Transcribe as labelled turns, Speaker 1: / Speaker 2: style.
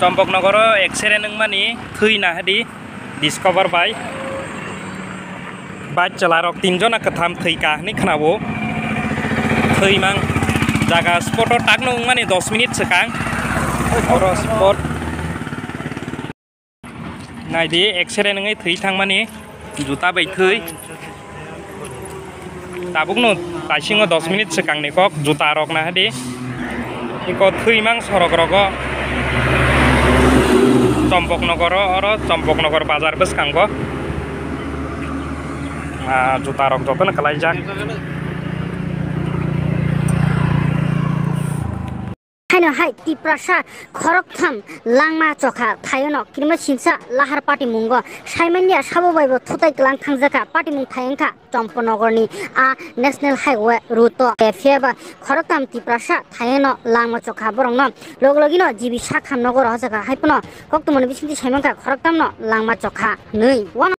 Speaker 1: চম্পকনগর এক্সরে নংমানি থা হি ডিসকভার বাই বাইক চালারক তিনজন কথাম থৈ কাহনি খাব থৈমাং জায়গা স্পট টাক নংমানি দশ মিনিট সেকাং স্পট নাইদি এক্সরে নঙে থৈ থাংমানি জুতা বাই থৈ তাবুকনো তাইসিং দশ মিনিট সেকাংনি কক জুতা রক না হেদি ইক থৈমাং সরক রক चम्पकनगर और चम्पकनगर बाजार बसखांग जुता रक जतन खालायजाक
Speaker 2: haino hai tiprasa khoroktham langma chokha thayono kirma singsa lahar party mungo saimanya sabo baibo thutai klang thangjaka party mung thayengkha চম্পনগরনি আ ন্যাশনাল হাইওয়ে রুট ফেবা খরকতাম তিপ্রাসা থায়েন লাংমা চখা বরং লগ লগিন জিবি সাখাম নগর হজাকা হাইপন কক্তমনি বিসিংতি সাইমাংকা খরকতাম ন লাংমা চখা ওয়ান